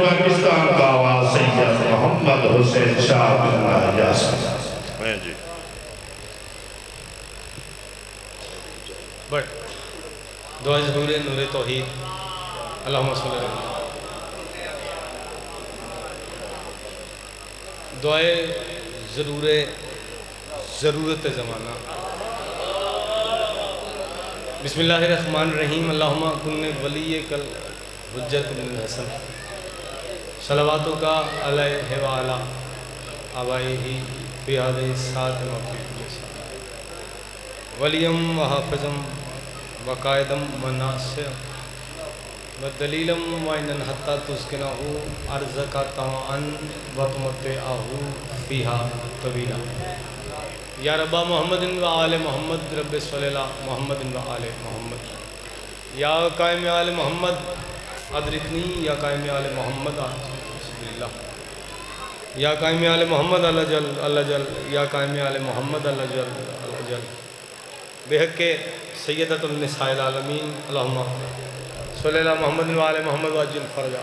पाकिस्तान का आवाज़ सैयद मोहम्मद हुसैन शाह जी। बट दुआ ज़रूर नूर तोहीद। अल्लाह दुआए ज़रूर ज़रूरत ज़माना। अल्लाहुम्मा कुन्न वली कल हजत हसन। सलवातों का अलहवाला आबाई ही बिहाद सात वलीम व हाफज़म वकायदम व नासिर। व दलीलम व इन हत्ता तुस्किना हो अर्ज़ का तवान वतमत आहू फ़िहा तवीला। या रब्बा मोहम्मद व आल मोहम्मद रब सल्ला मोहम्मद व आल मोहम्मद। या कायम आल मोहम्मद, अदरिकनी। या कायम आल मोहम्मद या कायम आल मोहम्मद, अल्लाह जल अल्लाह जल। या कायम आल मोहम्मद, अल्लाह जल अल्लाह जल। बेहक के सैदतुलनसालमीन सल्ला मोहम्मद वाल मोहम्मद वाजिल फ़रजा।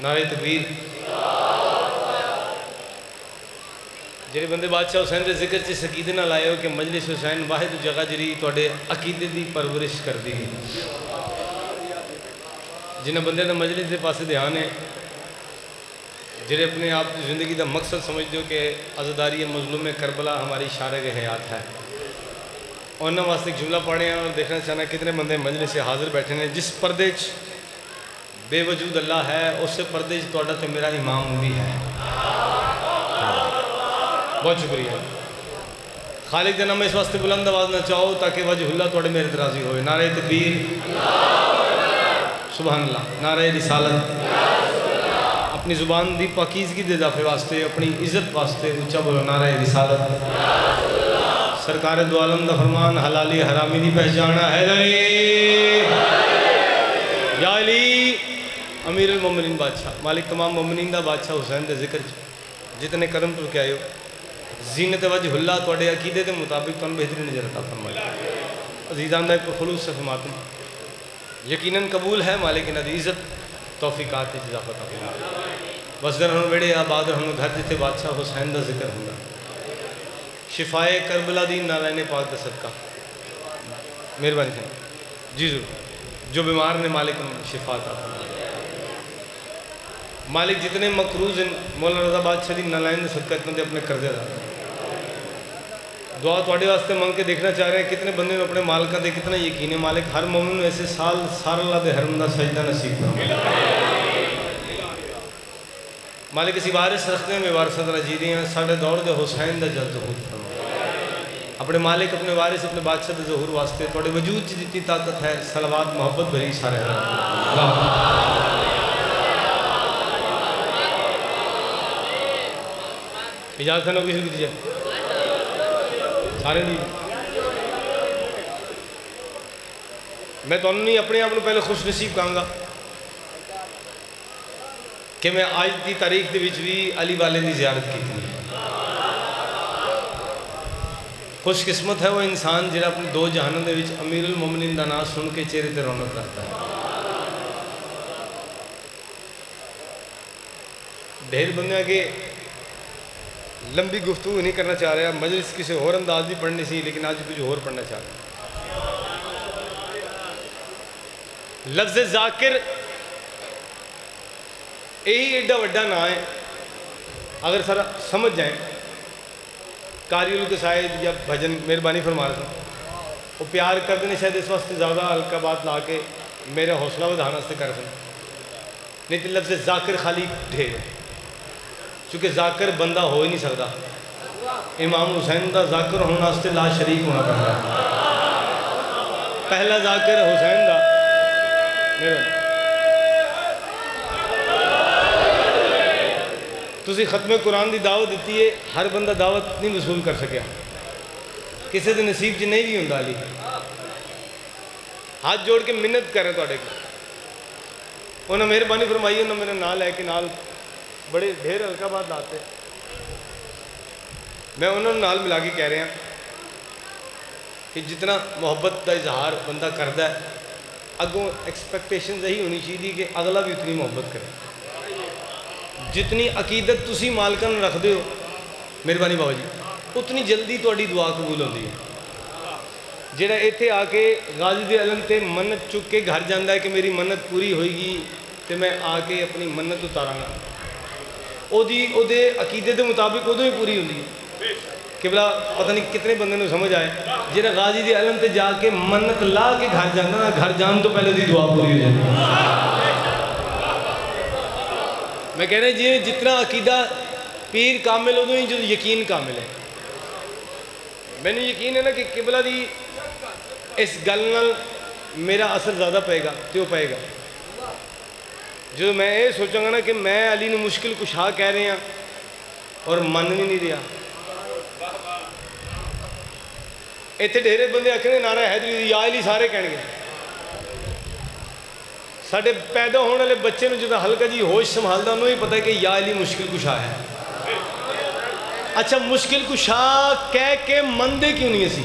नारे तकबीर ਜਿਹੜੇ ਬੰਦੇ ਬਾਦਸ਼ਾਹ ਹੁਸੈਨ ਦੇ ਜ਼ਿਕਰ 'ਚ ਸਕੀਦੇ ਨਾਲ ਆਏ ਹੋ ਕਿ ਮਜਲਿਸ ਹੁਸੈਨ ਵਾਹਿਦ ਜਗ੍ਹਾ ਜਿਹੜੀ ਤੁਹਾਡੇ ਅਕੀਦੇ ਦੀ ਪਰਵਰਿਸ਼ ਕਰਦੀ ਹੈ ਜਿਨ੍ਹਾਂ ਬੰਦਿਆਂ ਦਾ ਮਜਲਿਸ ਦੇ ਪਾਸੇ ਧਿਆਨ ਹੈ ਜਿਹੜੇ अपने आप की ज़िंदगी का मकसद समझते हो कि आज़ादारी मजलूम करबला हमारी शार हयात है उन्होंने वास्ते एक जुमला पढ़े हैं और देखना चाहना कितने बंदे मजलिस से हाजिर बैठे हैं जिस पर्दे बेवजूद अल्लाह है उस पर्दे तो मेरा इमाम भी है। बहुत शुक्रिया। खालिक का नाम इस वास्ते बुलंद आवाज़ ना चाहो ताकि वजहुल्ला थोड़े मेरे तराजी हो नारे तकबीर। सुबह अल्लाह नारे रिसालत। अपनी ज़ुबान की पाकिजगी इजाफे वास्ते, अपनी इज़्ज़त वास्ते ऊँचा बोलो, नारे रिसालत। सरकार दुआलम का फरमान, हलाली हरामी की पहचाना है अली। अमीर मोमिन बादशाह, मालिक तमाम मोमिन का बादशाह हुसैन के ज़िक्र जितने कदम तुर के आए हो जीनत वजहुल्ला थोड़े अकीदे के मुताबिक तुम बेहतरीन नज़र आता फरमाया अजीज़ान का एक खलूस से यकीन कबूल है, मालिक इन्हों इज़्ज़त, तोफ़ीक़ात इजाफत बस दिन हम वेड़े आबाद हम घर जिते बादशाह हुसैन का ज़िक्र होंगे शिफाए करबला दी नारायण पाक का सदका। मेहरबानी जी ज़रूर। जो बीमार ने मालिक शिफा का मालिक जितने मकरूज मौलाना रजा बादशाह की नालायन सदका इतने अपने कर्जे दा। दुआ थोड़े वास्ते मंग के देखना चाह रहे हैं, कितने बंदे अपने मालिका के कितना यकीन है मालिक, हर मोमिन ऐसे साल, सार अल्लाह के हरम का सजदा नसीब करो मालिक, इसी वारिस रखते हैं वारसत रजीदी हैं साढ़े दौर के हुसैन का जल जहूर अपने मालिक, अपने वारिस, अपने बादशाह के जहूर वास्ते थोड़े वजूद जितनी ताकत है सलवाद मोहब्बत भरी सारे इजाज़त ना किसी दीजिए सारे नहीं। मैं तो नहीं अपने आप पहले खुश नसीब कहूँगा कि मैं अज की तारीख के भी अली वाले की जियारत की खुशकिस्मत है वो इंसान जो अपने दो जहानों के अमीर उल का नाम सुन के चेहरे पर रौनक करता है। ढेर बंद के लंबी गुफ्तु नहीं करना चाह रहा, मजलिस किसी और अंदाज भी पढ़नी सी, लेकिन आज कुछ और पढ़ना चाह रहा लफ्ज जाकिर यही एडा व्डा ना है अगर सर समझ जाए कारियल के शायद या भजन मेहरबानी फरमा रहे वो प्यार कर देने शायद इस वास्ते ज़्यादा हल्का बात ला के मेरा हौसला बढ़ाने कर सकते नहीं तो लफ्ज जाकिर खाली ढेर है। क्योंकि जाकर बंदा हो ही नहीं सकता। इमाम हुसैन का जाकर होने वास्ते ला शरीक होना पड़ता पहला जाकर हुसैन का तुम खत्म कुरान की दावत दी है, हर बंदा दावत नहीं वसूल कर सकिया किसी के नसीब च नहीं भी होंगे अली। हाथ जोड़ के मिन्नत करें थोड़े को उन्हें मेहरबानी फरमाई उन्हें मेरा ना लैके नाल ਬੜੇ ਢੇਰ ਹਲਕਾਬਾਦ ਲਾਤੇ ਮੈਂ ਉਹਨਾਂ ਨੂੰ ਨਾਲ ਮਿਲਾ ਕੇ ਕਹਿ ਰਿਹਾ ਕਿ ਜਿਤਨਾ ਮੁਹੱਬਤ ਦਾ ਇਜ਼ਹਾਰ ਬੰਦਾ ਕਰਦਾ ਹੈ ਅੱਗੋਂ ਐਕਸਪੈਕਟੇਸ਼ਨਸ ਇਹੀ ਹੋਣੀ ਚਾਹੀਦੀ ਕਿ ਅਗਲਾ ਵੀ ਉਤਨੀ ਮੁਹੱਬਤ ਕਰੇ ਜਿਤਨੀ ਅਕੀਦਤ ਤੁਸੀਂ ਮਾਲਕਾਂ ਨੂੰ ਰੱਖਦੇ ਹੋ ਮਿਹਰਬਾਨੀ ਬਾਬਾ ਜੀ ਉਤਨੀ ਜਲਦੀ ਤੁਹਾਡੀ ਦੁਆ ਕਬੂਲ ਹੁੰਦੀ ਹੈ ਜਿਹੜਾ ਇੱਥੇ ਆ ਕੇ ਗਾਜ਼ੀ ਦੇ ਅਲਮ ਤੇ ਮੰਨਤ ਚੁੱਕ ਕੇ ਘਰ ਜਾਂਦਾ ਹੈ ਕਿ ਮੇਰੀ ਮੰਨਤ ਪੂਰੀ ਹੋਏਗੀ ਤੇ ਮੈਂ ਆ ਕੇ ਆਪਣੀ ਮੰਨਤ ਉਤਾਰਾਂਗਾ ਉਹਦੀ ਉਹਦੇ ਅਕੀਦੇ ਦੇ ਮੁਤਾਬਿਕ ਉਦੋਂ ਹੀ ਪੂਰੀ ਹੁੰਦੀ ਹੈ ਕਿਬਲਾ ਪਤਾ ਨਹੀਂ ਕਿਤਨੇ ਬੰਦੇ ਨੂੰ ਸਮਝ ਆਏ ਜਿਹੜਾ ਗਾਜ਼ੀ ਦੇ ਅਲਮ ਤੇ ਜਾ ਕੇ ਮੰਨਤ ਲਾ ਕੇ ਘਰ ਜਾਂਦਾ ਨਾ ਘਰ ਜਾਣ ਤੋਂ ਪਹਿਲੇ ਉਹਦੀ ਦੁਆ ਪੂਰੀ ਹੋ ਜਾਂਦੀ ਹੈ ਮੈਂ ਕਹਿ ਰਿਹਾ ਜੀ ਜਿਤਨਾ ਅਕੀਦਾ ਪੀਰ ਕਾਮਿਲ ਉਦੋਂ ਹੀ ਜਦੋਂ ਯਕੀਨ ਕਾਮਿਲ ਹੈ ਮੈਨੂੰ ਯਕੀਨ ਹੈ ਨਾ ਕਿ ਕਿਬਲਾ ਦੀ ਇਸ ਗੱਲ ਨਾਲ ਮੇਰਾ ਅਸਰ ਜ਼ਿਆਦਾ ਪਏਗਾ ਤੇ ਉਹ ਪਏਗਾ ਜਦੋਂ ਮੈਂ ਇਹ ਸੋਚਾਂਗਾ ਨਾ ਕਿ ਮੈਂ ਅਲੀ ਨੂੰ ਮੁਸ਼ਕਿਲ ਕੁਸ਼ਾ ਕਹਿ ਰਿਹਾ ਔਰ ਮੰਨ ਵੀ ਨਹੀਂ ਰਿਹਾ ਇੱਥੇ ਢੇਰੇ ਬੰਦੇ ਆਖਣੇ ਨਾਰਾ ਹੈਦਰੀ ਦੀ ਯਾ ਅਲੀ ਸਾਰੇ ਕਹਿਣਗੇ ਸਾਡੇ ਪੈਦਾ ਹੋਣ ਵਾਲੇ ਬੱਚੇ ਨੂੰ ਜਦੋਂ ਹਲਕਾ ਜੀ ਹੋਸ਼ ਸੰਭਾਲਦਾ ਉਹਨੂੰ ਹੀ ਪਤਾ ਹੈ ਕਿ ਯਾ ਅਲੀ ਮੁਸ਼ਕਿਲ ਕੁਸ਼ਾ ਹੈ ਅੱਛਾ ਮੁਸ਼ਕਿਲ ਕੁਸ਼ਾ ਕਹਿ ਕੇ ਮੰਨਦੇ ਕਿਉਂ ਨਹੀਂ ਅਸੀਂ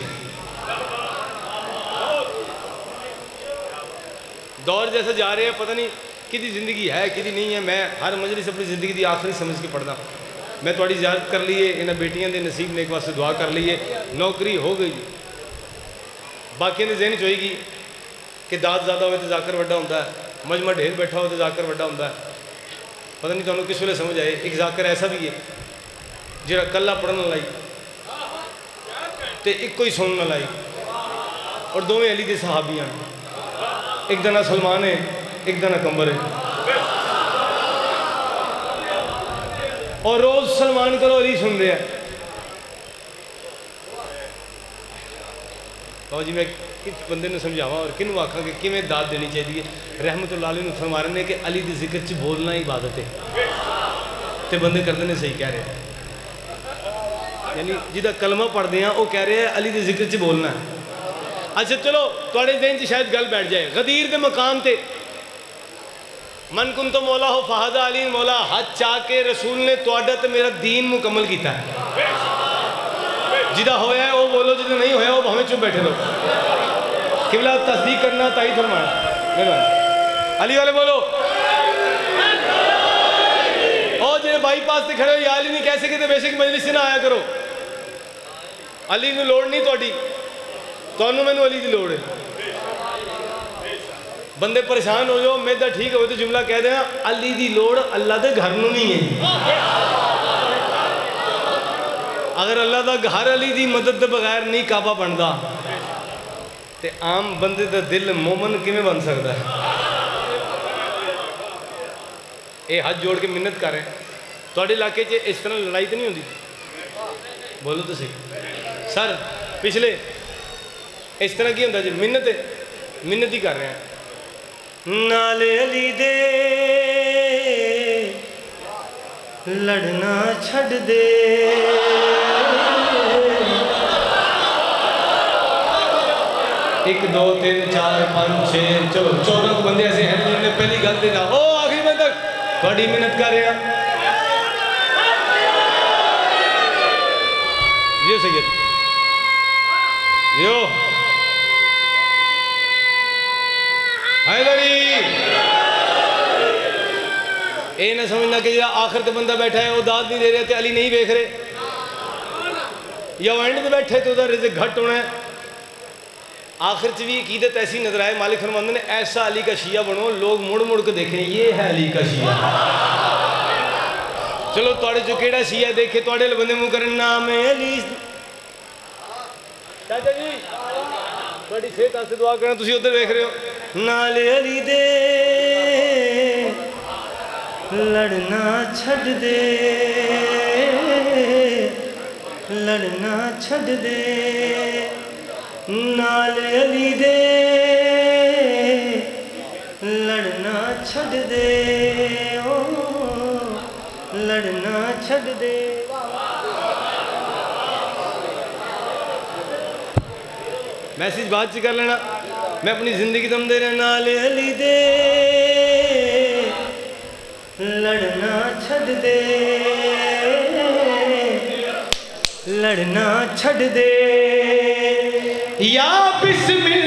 दौर जैसा जा रहे हैं पता नहीं कि ज़िंदगी है कि नहीं है, मैं हर मजलिस अपनी ज़िंदगी की आखिरी समझ के पढ़ना मैं थोड़ी इजाज़त कर लीए इन्हें बेटिया के नसीब ने एक वास्ते दुआ कर लीए नौकरी हो गई बाकियों के जहन चोएगी कि दाद ज़्यादा हो जाकर व्डा हों। मजमा ढेर बैठा हो तो जाकर व्डा होंगे पता नहीं तुम्हें किस वे समझ आए, एक जाकर ऐसा भी है जरा कला पढ़ने लाई तो एक ही सुनने लाई और दोवें अली के सहाबियाँ एक जना सलमान है एक दाना कंबर है और रोज सलमान करो ही सुन रहे तो जी, मैं किस बंद ने समझावा और किनू आखा कि किमें दाद देनी चाहिए रहमत लाली फरमा रहे कि अली के ज़िक्र च बोलना इबादत है। तो बंदे करते हैं सही कह रहे यानी जिदा कलमा पढ़ते हैं वह कह रहे हैं, अली के ज़िक्र च बोलना है। अच्छा चलो थोड़े दिन शायद गल बैठ जाए। गदीर के मकाम से मन कुम तो मौला हो, फहदा अली मौला हज चाह के रसूल ने थोड़ा तो मेरा दीन मुकम्मल किया जिदा होया वो बोलो, जिदा नहीं होया वो भावे चुप बैठे रहो। किबला तस्दीक करना, ताई फरमाना अली वाले बोलो। और जे बाईपास से खड़े हो या अली नहीं कह सके तो बेशक मजलिस ना आया करो। अली लोड़ नहीं थोड़ी तो मैं अली की लौड़ है। ਬੰਦੇ ਪਰੇਸ਼ਾਨ ਹੋ ਜਾਓ, ਮੈਂ ਤਾਂ ਠੀਕ ਹੋਵੇ ਤਾਂ ਜੁਮਲਾ ਕਹਿ ਦੇਣਾ ਅਲੀ ਦੀ ਲੋੜ ਅੱਲਾ ਦੇ ਘਰ ਨੂੰ ਨਹੀਂ ਹੈ। ਅਗਰ ਅੱਲਾ ਦਾ ਘਰ ਅਲੀ ਦੀ ਮਦਦ ਦੇ ਬਗੈਰ ਨਹੀਂ ਕਾਬਾ ਬਣਦਾ, ਤੇ ਆਮ ਬੰਦੇ ਦਾ ਦਿਲ ਮੂਮਨ ਕਿਵੇਂ ਬਣ ਸਕਦਾ ਇਹ ਹੱਥ ਜੋੜ ਕੇ ਮਿਹਨਤ ਕਰ ਰਹੇ ਤੁਹਾਡੇ ਇਲਾਕੇ 'ਚ ਇਸ ਤਰ੍ਹਾਂ ਲੜਾਈ ਤਾਂ ਨਹੀਂ ਹੁੰਦੀ? ਬੋਲੋ ਤੁਸੀਂ। ਸਰ, ਪਿਛਲੇ, ਇਸ ਤਰ੍ਹਾਂ ਕੀ ਹੁੰਦਾ ਜੀ? ਮਿਹਨਤ ਮਿਹਨਤ ਹੀ ਕਰ ਰਹੇ ਹਾਂ। नाल अली दे। लड़ना छड़ दे। एक, दो, तीन, चार, पाँच छः चलो, चौदह बंदे ऐसे हैं जिन्होंने पहली गल देना। ओ, आखिरी बंद। तक बड़ी मेहनत कर रहे। हैं ये सही है। यो। ने समझना कि जो आखिर तो बंदा बैठा है, वो दाद नहीं दे रहे तो अली नहीं देख रहे। या एंड बैठे तो उधर रिजक घट होना है। आखिर च भी अकीदत ऐसी नज़र आए, मालिक हरमंद ने, ऐसा अली का शिया बनो, लोग मुड़ मुड़ के देखें, ये है अली का शिया। चलो थोड़े चो कि शिया देखे थोड़े बंदे मुँह करन नाम अली। चाचा जी, बड़ी सेहत दुआ करना तुम उधर देख रहे हो। नाले अली दे। लड़ना छड़ दे। लड़ना छड़ दे। नाल अली दे। लड़ना छड़ दे। ओ, लड़ना छड़ दे। मैसेज बाद कर लेना। मैं अपनी ज़िंदगी दम दे रहा नाल अली दे। लड़ना छड़ दे। लड़ना छड़ दे। या बिस्मिल्लाह।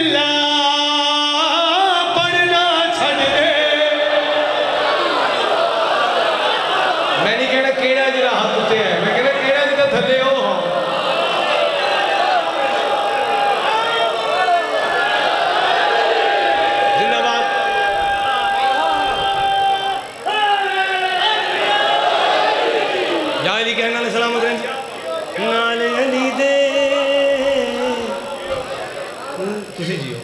कहना ने सलामत रहें नाल अली दे ਤੁਸੀਂ ਜੀਓ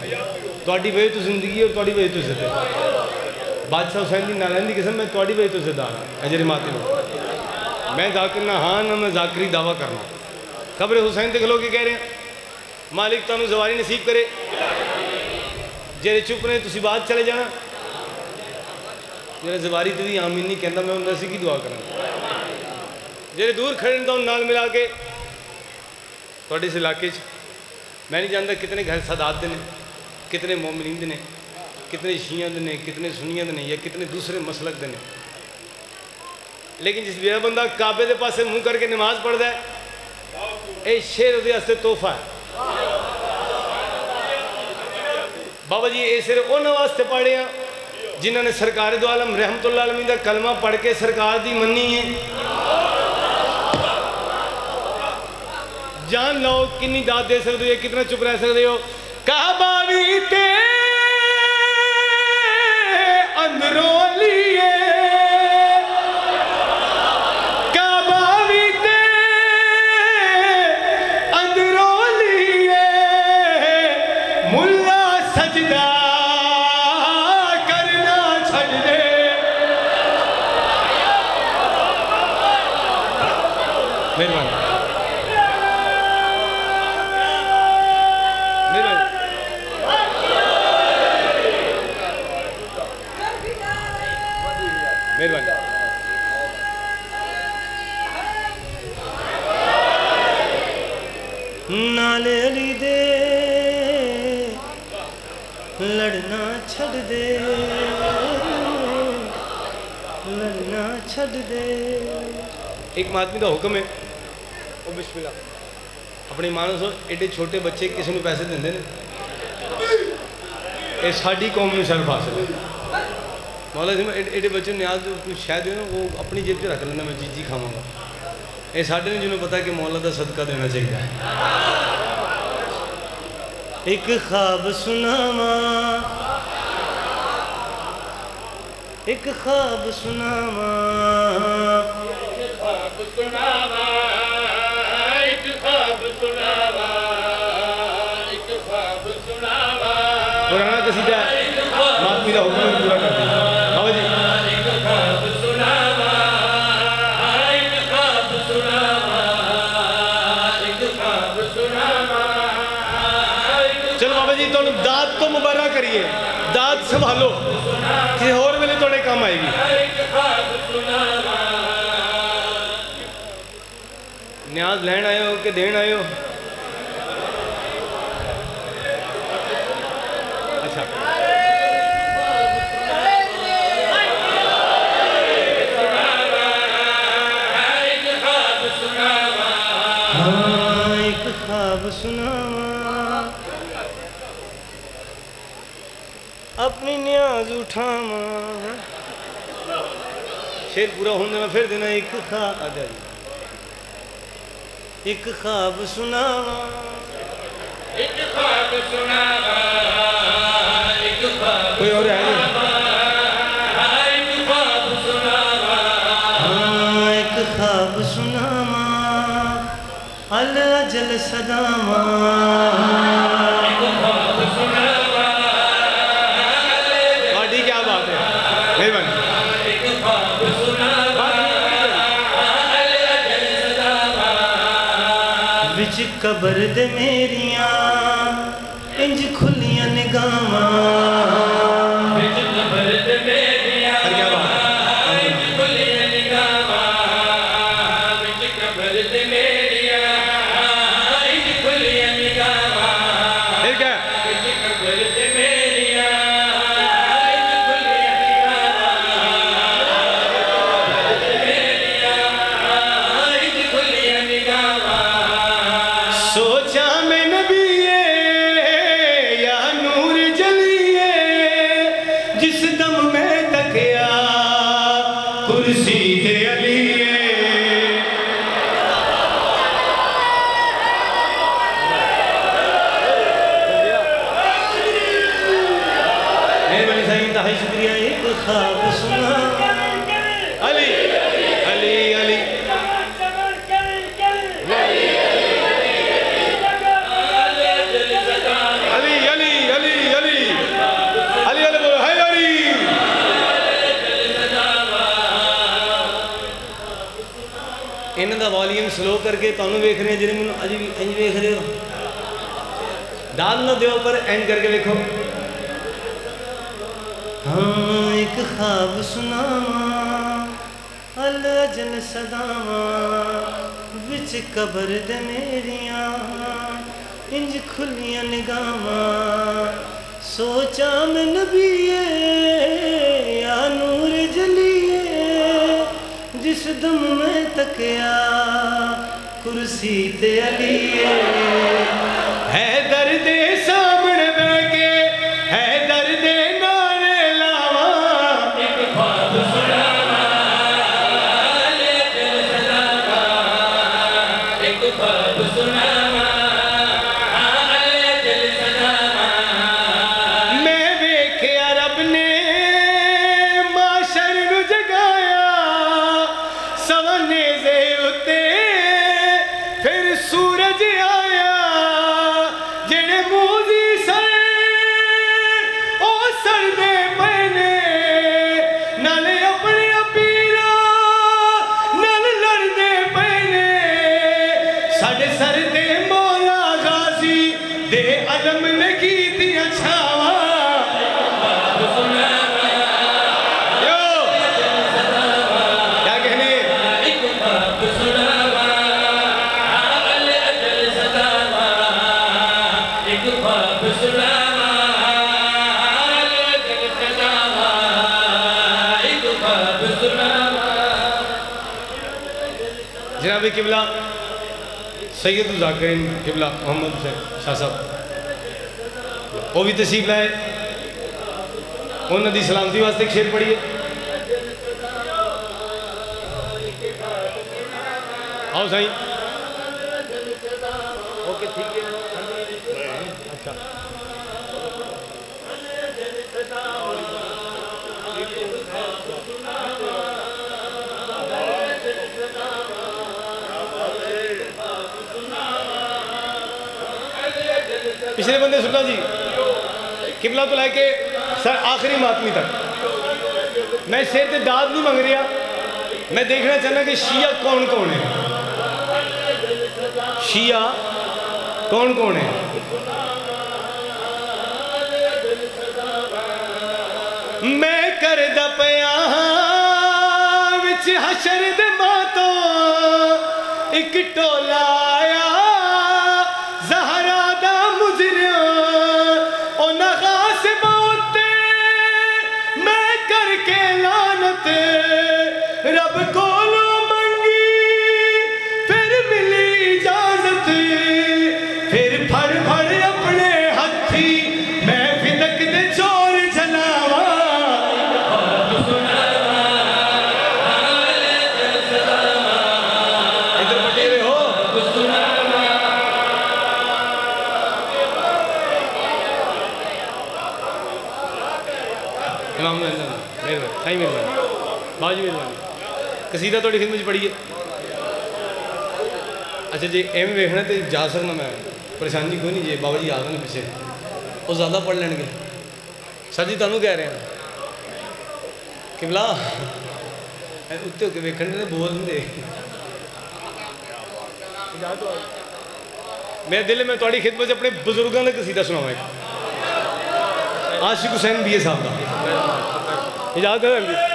ਤੁਹਾਡੀ ਵੇ ਤੋਂ ਜ਼ਿੰਦਗੀ ਔਰ ਤੁਹਾਡੀ ਵੇ ਤੋਂ ਜ਼ਿੰਦਗੀ ਬਾਦਸ਼ਾਹ ਹੁਸੈਨ ਦੀ ਨਾਲਨ ਦੀ ਕਿਸਮ ਮੈਂ ਤੁਹਾਡੀ ਵੇ ਤੋਂ ਜ਼ਿੰਦਾਰ ਹਾਂ ਅਜਰੇ ਮਾਤੇ ਨੂੰ ਮੈਂ ਜ਼ਾਕਿਰ ਨਾ ਹਾਂ ਨਾ ਮੈਂ ਜ਼ਾਕਰੀ ਦਾਵਾ ਕਰਨਾ ਖਬਰ ਹੁਸੈਨ ਦੇਖ ਲੋ ਕੀ ਕਹਿ ਰਹੇ ਆ ਮਾਲਿਕ ਤੁਹਾਨੂੰ ਜ਼ਵਾਰੀ ਨਸੀਬ ਕਰੇ ਜਿਹੜੇ ਚੁੱਪ ਨੇ ਤੁਸੀਂ ਬਾਅਦ ਚਲੇ ਜਾਣਾ ਜਿਹੜੇ ਜ਼ਵਾਰੀ ਤੇ ਵੀ ਆਮੀਨ ਨਹੀਂ ਕਹਿੰਦਾ ਮੈਂ ਉਹਨਾਂ ਸੀ ਕੀ ਦੁਆ ਕਰਾਂ जो दूर खड़े तो ਤਾਂ मिला के थोड़े इस इलाके मैं नहीं जानता कितने घर ਜਾਣਦਾ ने, कितने ਸਾਦਾਤ ने, कितने शिया ने, कितने सुनिया ने, या कितने दूसरे मसलक ने। लेकिन जिस वे बंदा काबे के पास मुँह करके नमाज़ पढ़ता है ये शेर वे तोहफा है। बाबा जी ये शेर उन्होंने वास्ते पढ़े हैं जिन्होंने सरकार दो आलम रहमत आलमी का कलमा पढ़ के सरकार की मनी है ਜਾਨ ਲਓ, ਕਿੰਨੀ ਦਾਤ ਦੇ ਸਕਦੇ ਹੋ ਕਿੰਨਾ ਚੁੱਪ ਰਹਿ ਸਕਦੇ ਹੋ। ਕਾਬਾ ਵੀ ਤੇ ਨਾਲੇ ਅਲੀ ਲੜਨਾ ਛੱਡ ਦੇ। ਲੜਨਾ ਛੱਡ ਦੇ। ਇੱਕ ਆਦਮੀ ਦਾ ਹੁਕਮ ਹੈ। ਉਹ ਬਿਸਮਿਲ੍ਲਾ। ਆਪਣੀ ਮਾਨਸੋ ਨੂੰ ਐਡੇ ਛੋਟੇ ਬੱਚੇ ਕਿਸੇ ਨੂੰ ਪੈਸੇ ਦਿੰਦੇ ਨੇ। ਇਹ ਸਾਡੀ ਕੌਮ ਨੂੰ ਸ਼ਰਫ ਹਾਸਲ ਹੈ। ਮੌਲਾ ਜੀ, ਮੈਂ ਐਡੇ ਬੱਚੇ ਨੂੰ ਨਿਆਜ਼ ਕੋਈ ਸ਼ਾਇਦ ਉਹ ਆਪਣੀ ਜੇਬ 'ਚ ਰੱਖ ਲੈਂਦਾ, ਮੈਂ ਜੀ ਜੀ ਖਾਵਾਂਗਾ। ਇਹ ਸਾਡੇ ਨੂੰ ਜਿਹਨੂੰ ਪਤਾ ਕਿ ਮੌਲਾ ਦਾ ਸਦਕਾ ਦੇਣਾ ਚਾਹੀਦਾ ਹੈ ਇੱਕ ਖਾਬ ਸੁਣਾਵਾਂ ਇੱਕ ਖਾਬ ਸੁਣਾਵਾਂ ਸੁਣਾਵਾ ਇੱਕ ਖਾਬ ਸੁਣਾਵਾ ਇੱਕ ਖਾਬ ਸੁਣਾਵਾ ਪੁਰਾਣਾ ਕਸੀਦਾ ਮਾਤਮੀ ਦਾ ਹੁਕਮ लिए दाद संभालो। किसी होर वे थोड़े काम आएगी। न्याज लैन आयो कि देन आयो ਠਾਮਾ शेर पूरा होने में फिर देना एक ख्वाब एक खाब सुना एक ख्वाब सुनावा एक ख्वाब कोई और है? कबरद में ਇਹਨਾਂ ਦਾ ਵੋਲੀਅਮ ਸਲੋ ਕਰਕੇ ਤੁਹਾਨੂੰ ਵੇਖ ਰਹੇ ਜਿਹੜੇ ਮੈਨੂੰ ਅਜੇ ਵੀ ਇੰਜ ਵੇਖ ਰਹੇ ਹੋ। ਦਾਲ ਨਾ ਦਿਓ ਪਰ ਐਂਡ ਕਰਕੇ ਵੇਖੋ। ਹਾਂ, ਇੱਕ ਖਾਬ ਸੁਣਾਵਾਂ ਅਲ ਅਜਨ ਸਦਾਵਾਂ, ਵਿੱਚ ਕਬਰ ਦੇ ਮੇਰੀਆਂ ਇੰਜ ਖੁੱਲੀਆਂ ਨਿਗਾਹਾਂ। ਸੋਚਾਂ ਮੈਂ ਨਬੀਏ ਯਾਨੂ जिस दम में तकिया कुर्सी ते अलिए है। दर्द जनाब किबला सैयद जाकिर किबला, मोहम्मद हुसैन शाह साहब। वो भी तशीफ लाए। उन्होंने सलामती वास्ते एक शेर पढ़िए आओ साईं। बंदे सुल्ला जी? किबला तो लेके सर आखिरी मातमी तक। मैं सिर ते दाद नहीं मंग रहा मैं देखना चाहना कि शिया कौन कौन है? शिया कौन कौन है? मैं करदा पिया विच हशर दे एक टोला बाजी मेहरबानी कसीदा थोड़ी खिदमत च पढ़िए अच्छा जे एवं वेखना तो जा सकना मैं परेशानी कोई नहीं जे बाबा जी आ गए पिछे वो ज़्यादा पढ़ लेंगे सर जी ਤੁਹਾਨੂੰ ਕਹਿ ਰਹੇ ਹਾਂ ਕਿਬਲਾ ਉੱਤੇ ਹੋ ਕੇ ਵੇਖਣ ਦੇ ਬੋਲ ਦਿੰਦੇ मेरे दिल में थोड़ी खिदमत च अपने बुजुर्गों ने कसीदा सुनावा एक आशिक हुसैन बी साहब का इजाजत है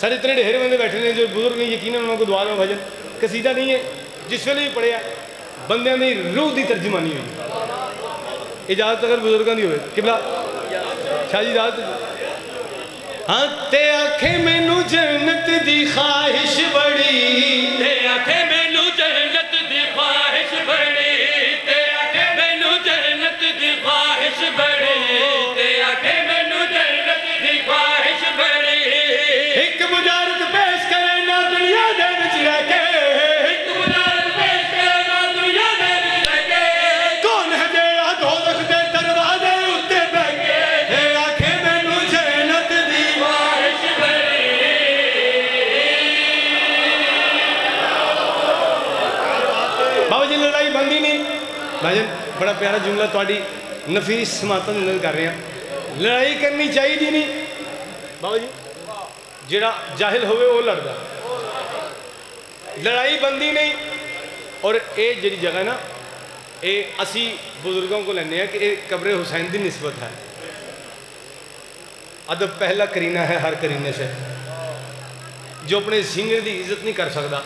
सर, इतने ढेर बंदे बैठे ने जो बुज़ुर्ग ने यकीन को दुआ में भजन। कसीदा नहीं है, जिस वेले भी पढ़िया बंद की रूह की तर्जमानी हुई। इजाज़त अगर बुज़ुर्गों की हो किबला? शाह जी इजाज़त हाँ ते आखे, मैनू जन्नत दी ख्वाहिश बड़ी। भाजन बड़ा प्यारा जुमला थोड़ी नफीस समातन नज़र कर रहे हैं। लड़ाई करनी चाहिए नहीं बाबा जी, जोड़ा जाहिल हो वो लड़ता लड़ाई बनती नहीं, और ये जी जगह ना ये असी बुज़ुर्गों को लें कि ये हुसैन की नस्बत है। अदब पहला करीना है, हर करीने से। जो अपने सीनियर की इज़्ज़त नहीं कर सकता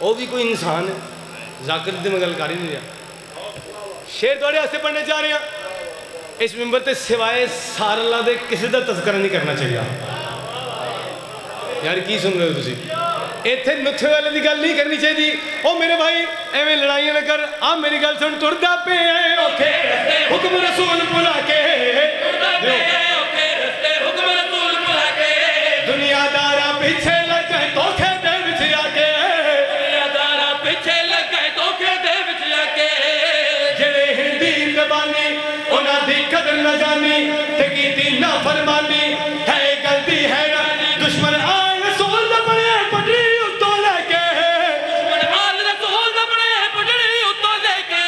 वह भी कोई इंसान है। जाकर दिन गल कर ही नहीं रहा। शेर थोड़े वास्ते पढ़ने जा रहे हैं। इस मिंबर से सिवाय सार अल्लाह के किसी का तस्करा नहीं करना चाहिए। यार की सुन रहे हो तुम इतने नुथे वाले की गल नहीं करनी चाहिए ओ मेरे भाई एवं लड़ाइयाँ न कर। आ मेरी गल सुन तुरदा पे हुक्म रसूल बुला के। दुनियादारा पीछे लग धोखे नाकामी तकी दी ना फरमानी है गलती, है ना दुश्मन आए, रसूल ना बने, पटरी उतो लेके। दुश्मन आए, रसूल ना बने, पटरी उतो लेके।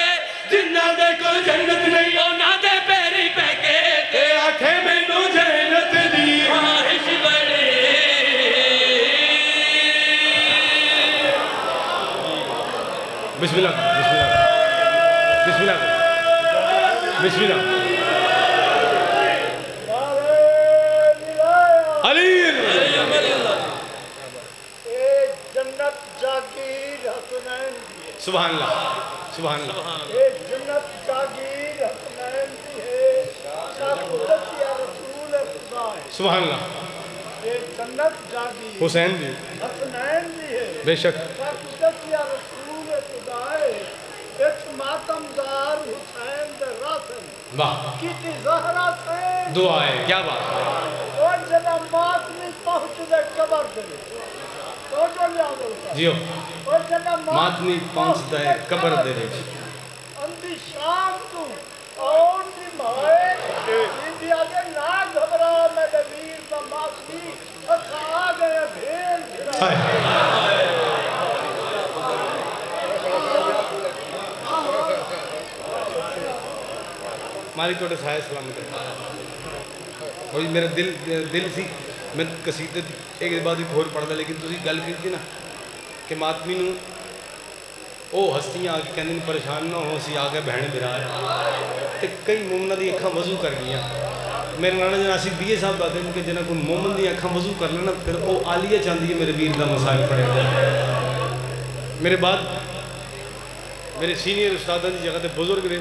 जिन्ना दे को जन्नत नहीं ओ ना दे पैरी पैके। ते आखे, मेनू जन्नत दी ख्वाहिश बड़ी बिस्मिल्लाह बिस्मिल्लाह बिस्मिल्लाह बिस्मिल्लाह। रासन वाह। की थी जहरा से। दुआ है क्या बात है। और जना मात नहीं पहुँच दे कबर दे तो जो जियो। माधनी पहुँचता है कबर दे रहे हैं। मारी कोटे साये सलाम कर। और मेरा दिल दिल सी मैं कसीदे एक बात ही घोर पढ़ता लेकिन तुझे गल की थी ना ਕਿ ਮਾਤਮੀ ਨੂੰ ਉਹ ਹਸਤੀਆਂ ਆ ਕੇ ਕਹਿੰਦੇ ਨੇ ਪਰੇਸ਼ਾਨ ਨਾ ਹੋ ਅਸੀਂ ਆ ਕੇ ਭੈਣ ਬਿਰਾਜ ਤੇ ਕਈ ਮੁਮਨਾਂ ਦੀ ਅੱਖਾਂ ਵਜ਼ੂ ਕਰ ਗਈਆਂ ਮੇਰੇ ਨਾਨਾ ਜੀ ਨਾਸੀ ਬੀਏ ਸਾਹਿਬ ਦੱਸਦੇ ਨੇ ਕਿ ਜਿਹਨਾਂ ਕੋਈ ਮੁਮਨ ਦੀ ਅੱਖਾਂ ਵਜ਼ੂ ਕਰ ਲੈਣਾ ਫਿਰ ਉਹ ਆਲੀਆ ਚਾਹੁੰਦੀ ਹੈ ਮੇਰੇ ਵੀਰ ਦਾ ਮਸਾਇਲ ਪੜਿਆ ਮੇਰੇ ਬਾਅਦ ਮੇਰੇ ਸੀਨੀਅਰ ਉਸਤਾਦਾਂ ਦੀ ਜਗ੍ਹਾ ਤੇ ਬਜ਼ੁਰਗ ਨੇ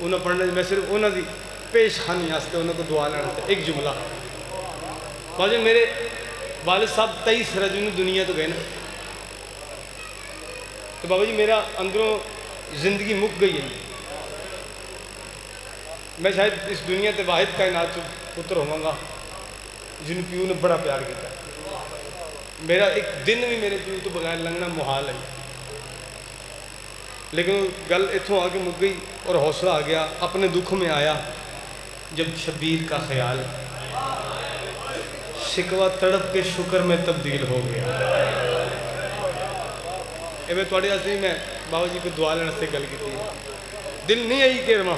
ਉਹਨਾਂ ਪੜ੍ਹਨੇ ਮੈਂ ਸਿਰਫ ਉਹਨਾਂ ਦੀ ਪੇਸ਼ਖਾਨੀ ਵਾਸਤੇ ਉਹਨਾਂ ਕੋਲ ਦੁਆ ਲੈਣ ਤੇ ਇੱਕ ਜੁਮਲਾ ਬਾਜੀ ਮੇਰੇ ਵਾਲਿਦ ਸਾਹਿਬ 23 ਰਜਬ ਨੂੰ ਦੁਨੀਆ ਤੋਂ ਗਏ ਨਾ तो बाबा जी, मेरा अंदरों ज़िंदगी मुक गई है। मैं शायद इस दुनिया से वाहिद का इनाज पुत्र होवगा जिन प्यू ने बड़ा प्यार किया। मेरा एक दिन भी मेरे प्यू तो बगैर लंघना मुहाल है। लेकिन गल इतों आके मुक गई और हौसला आ गया, अपने दुख में आया, जब शबीर का ख्याल। शिकवा तड़प के शुक्र में तब्दील हो गया। एवं थोड़े वास्ते भी मैं बाबा जी को दुआ लेने से गल की दिल नहीं आई कि रवा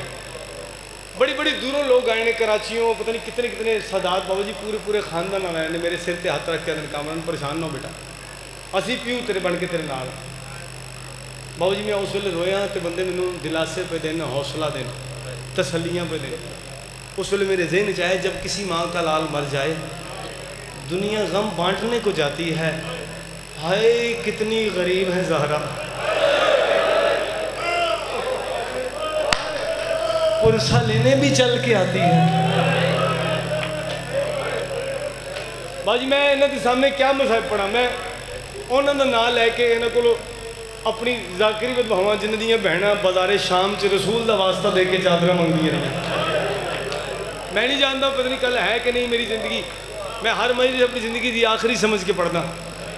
बड़ी बड़ी दूरों लोग आए ने कराचियों पता नहीं कितने कितने सादात बाबा जी पूरे पूरे खानदान आए ने मेरे सिर ते हथ रख के कामरान परेशान ना हो बेटा ਅਸੀਂ ਪਿਓ ਤੇਰੇ ਬਣ ਕੇ ਤੇਰੇ ਨਾਲ ਹਾਂ। ਬਾਬੂ ਜੀ ਮੈਂ ਉਸ ਵੇਲੇ ਰੋਇਆ ਤੇ ਬੰਦੇ ਮੈਨੂੰ ਦਿਲਾਸੇ ਪੇ ਦੇਣ ਹੌਸਲਾ ਦੇਣ ਤਸੱਲੀਆਂ ਪੇ ਦੇਣ उस वेले मेरे जहन चाहे जब किसी माँ का लाल मर जाए दुनिया गम बांटने को जाती है हाय, कितनी गरीब है जहरा। पुरसा लेने भी चल के आती है। भाजी मैं इन्होंने सामने क्या मुसाहिब पढ़ा? मैं उन्होंने ना लैके इन्हों को अपनी जाकरी बदभाव जिन्हों दिन भैन बाजारे शाम च रसूल का वास्ता दे के चादर मंगदिया रही मैं नहीं जानता पता नहीं कल है कि नहीं मेरी ज़िंदगी। मैं हर मज़े अपनी ज़िंदगी की आखिरी समझ के पढ़ना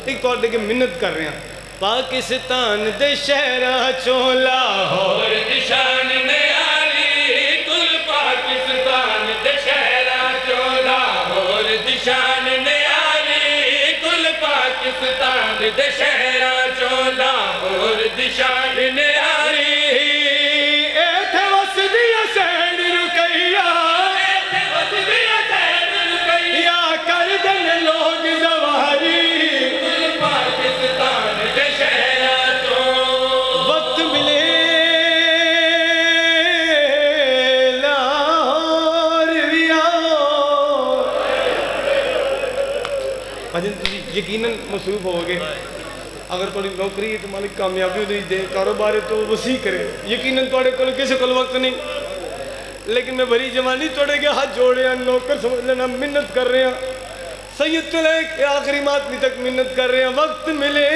ਇੱਕ ਤੁਹਾਡੇ ਕੇ ਮਿਹਨਤ ਕਰ ਰਹੇ ਹਾਂ ਪਾਕਿਸਤਾਨ ਦੇ ਸ਼ਹਿਰਾਂ ਚੋਂ ਲਾਹੌਰ ਨਿਸ਼ਾਨ ਨੇ ਆਲੀ ਕੁਲ ਪਾਕਿਸਤਾਨ ਦੇ ਸ਼ਹਿਰਾਂ ਚੋਂ ਲਾਹੌਰ ਨਿਸ਼ਾਨ ਨੇ ਆਲੀ ਕੁਲ ਪਾਕਿਸਤਾਨ ਦੇ ਸ਼ਹਿਰਾਂ ਚੋਂ ਲਾਹੌਰ ਨਿਸ਼ਾਨ ਨੇ मसरूफ हो गए। अगर थोड़ी नौकरी है तो मालिक कामयाबी दे कारोबार है तो वसी करे। यकीन थोड़े को किसी को वक्त नहीं। लेकिन मैं बड़ी जवानी थोड़े के हाथ जोड़े हैं नौकर समझ लेना मिन्नत कर रहे हैं सैयद तो लेके आखिरी मातमी तक मिन्नत कर रहे हैं वक्त मिले।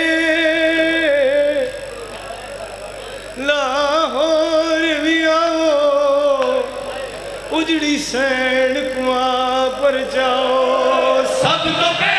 लाहौर भी आओ, उजड़ी सैन कुआ पर जाओ। सब तो पे